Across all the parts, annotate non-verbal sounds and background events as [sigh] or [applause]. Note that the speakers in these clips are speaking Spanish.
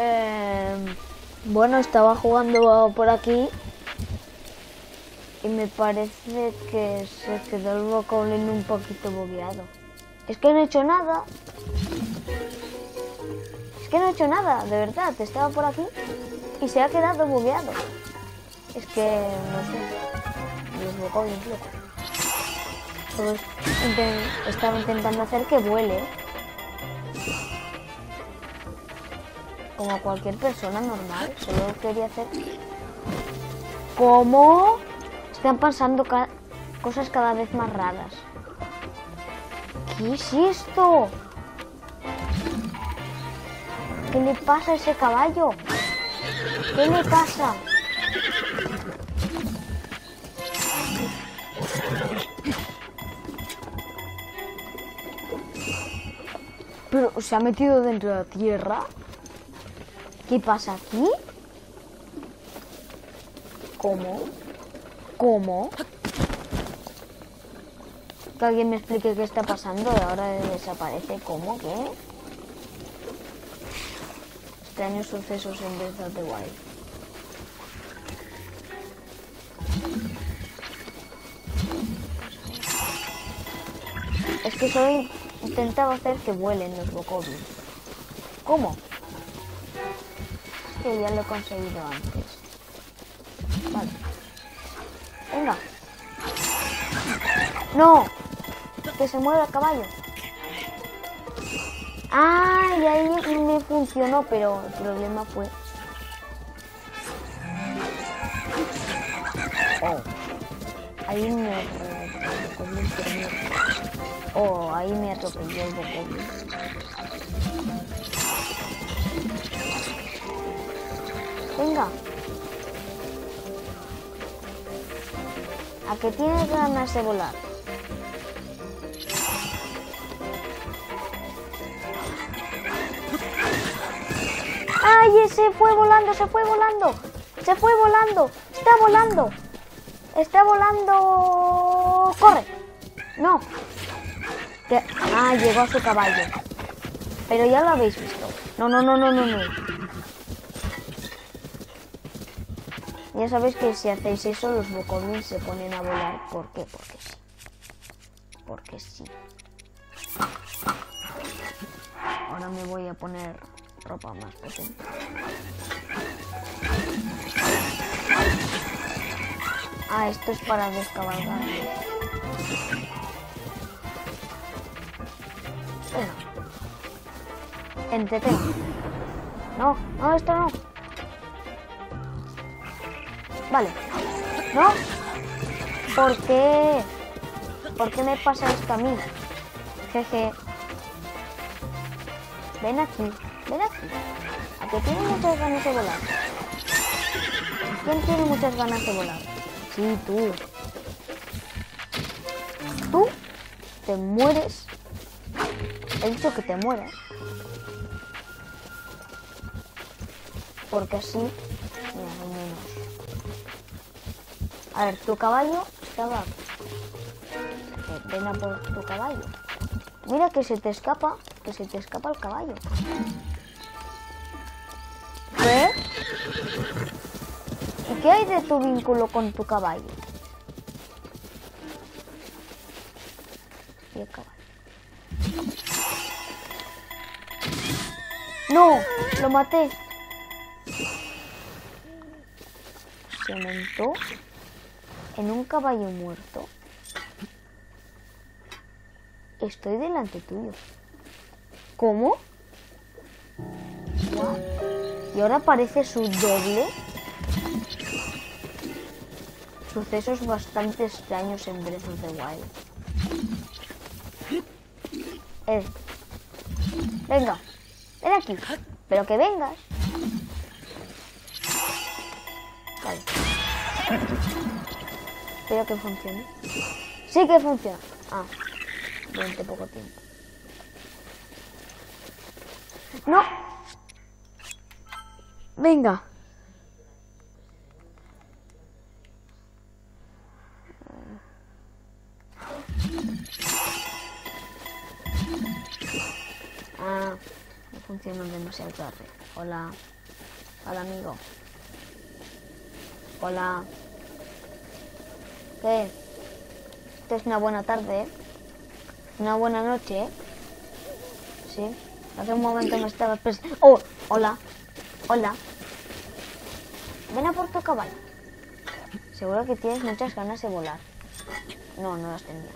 Eh, bueno, estaba jugando por aquí y me parece que se quedó el Bokoblin un poquito bobeado. Es que no he hecho nada. Es que no he hecho nada, de verdad. Estaba por aquí y se ha quedado bobeado. Es que no sé. Los inten- estaba intentando hacer que vuele. Como cualquier persona normal. Solo quería hacer. ¿Cómo? Están pasando cosas cada vez más raras. ¿Qué es esto? ¿Qué le pasa a ese caballo? ¿Qué le pasa? Pero se ha metido dentro de la tierra. ¿Qué pasa aquí? ¿Cómo? ¿Cómo? Que alguien me explique qué está pasando y ahora desaparece. ¿Cómo? ¿Qué? Extraños sucesos en Breath of the Wild. Es que solo intentaba hacer que vuelen los bokoblins. ¿Cómo? Que ya lo he conseguido antes. Vale. Venga. ¡No! Que se mueva el caballo. Ah, y ahí me funcionó, pero el problema fue... Oh. Ahí me... pero me- Oh, ahí me atropelló el bokoblin. Venga. ¿A que tienes ganas de volar? ¡Ay, se fue volando, se fue volando! ¡Se fue volando! ¡Está volando! ¡Está volando! ¡Corre! ¡No! Ah, llegó a su caballo. Pero ya lo habéis visto. No, no, no, no, no, no. Ya sabéis que si hacéis eso, los bokoblins se ponen a volar. ¿Por qué? Porque sí. Porque sí. Ahora me voy a poner ropa más potente. Ah, esto es para descabalgar. Venga. Entretén. No, no, esto no. Vale. ¿No? ¿Por qué? ¿Por qué me pasa esto a mí? Jeje. Ven aquí, ven aquí. ¿A que tienes muchas ganas de volar? ¿Quién tiene muchas ganas de volar? Sí, tú. Tú te mueres. He dicho que te mueras. Porque así. A ver, tu caballo estaba. Eh, Ven a por tu caballo. Mira que se te escapa, que se te escapa el caballo. ¿Qué? ¿Y qué hay de tu vínculo con tu caballo? Y el caballo. ¡No! ¡Lo maté! Se montó en un caballo muerto. Estoy delante tuyo. ¿Cómo? Y ahora aparece su doble. Sucesos bastante extraños en Breath of the Wild. Eh. Venga. Ven aquí. Pero que vengas. Vale. Espero que funcione. Sí que funciona. Ah, durante poco tiempo. No. Venga. Ah, no funcionan demasiado. tarde. Hola. Hola, amigo. Hola. ¿Qué? Esto es una buena tarde, ¿eh? Una buena noche, ¿eh? Sí. Hace un momento me estaba pensando... ¡Oh! Hola. Hola. Ven a por tu caballo. Seguro que tienes muchas ganas de volar. No, no las tenía.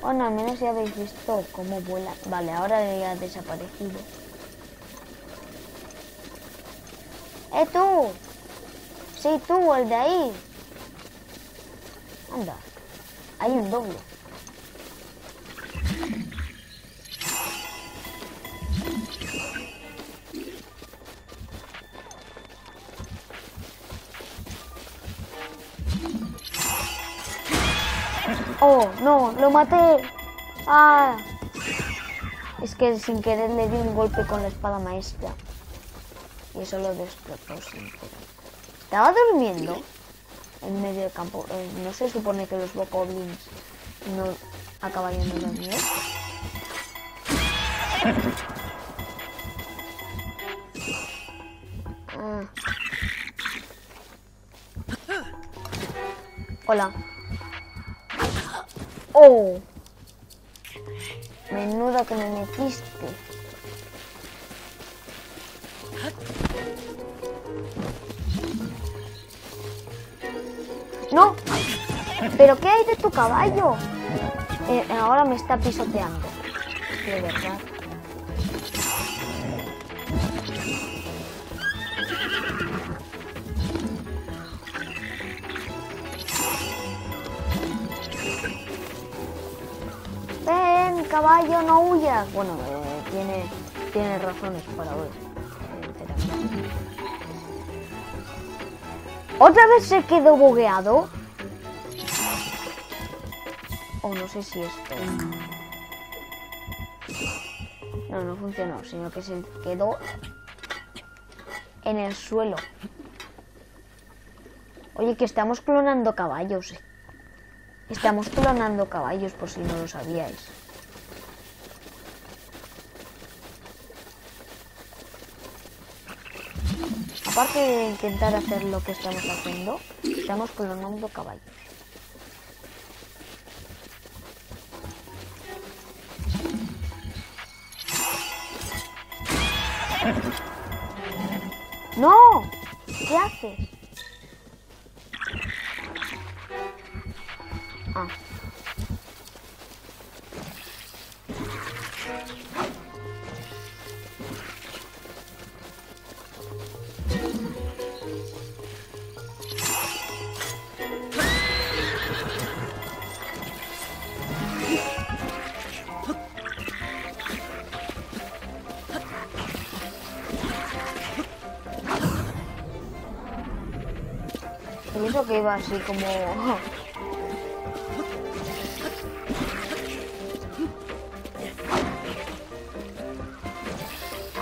Bueno, al menos ya habéis visto cómo vuela. Vale, ahora ya ha desaparecido. ¡Eh, tú! Sí, tú, el de ahí. Anda. Hay un doble. Oh, no, lo maté. Ah. Es que sin querer le di un golpe con la espada maestra. Y eso lo destrozó sin querer. Estaba durmiendo en medio del campo. Eh, no se supone que los bokoblins no acabarían de dormir. Ah. Hola. Oh. Menudo que me metiste. No. ¿Pero qué hay de tu caballo? Eh, ahora me está pisoteando. De verdad. Ven, caballo, no huyas. Bueno, eh, tiene, tiene razones para huir. ¿Otra vez se quedó bugueado? O no sé si esto... No, no funcionó, sino que se quedó en el suelo. Oye, que estamos clonando caballos. eh. Estamos clonando caballos, por si no lo sabíais. Aparte de intentar hacer lo que estamos haciendo, estamos clonando caballos. ¡No! ¿Qué haces? Ah. Que iba así como... [laughs]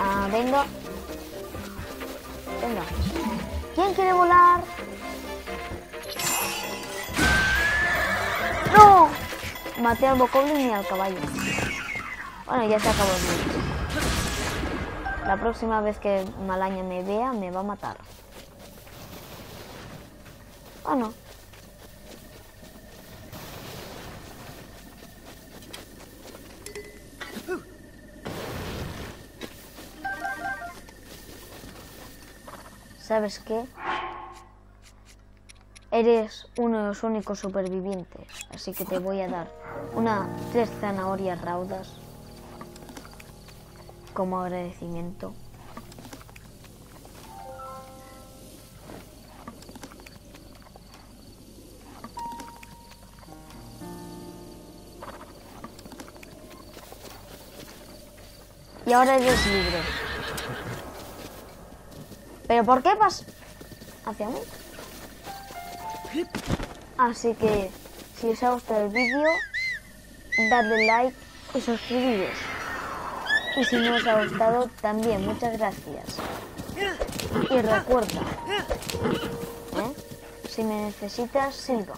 Ah, venga. Venga. ¿Quién quiere volar? ¡No! Maté al bocoblin y al caballo. Bueno, ya se acabó el vídeo. La próxima vez que Malaña me vea, me va a matar. Bueno. ¿Sabes qué? Eres uno de los únicos supervivientes, así que te voy a dar una tres zanahorias raudas como agradecimiento. Y ahora eres libre. ¿Pero por qué vas hacia mí? Así que si os ha gustado el vídeo, dadle like y suscribiros. Y si no os ha gustado, también muchas gracias. Y recuerda, ¿eh? si me necesitas, silba.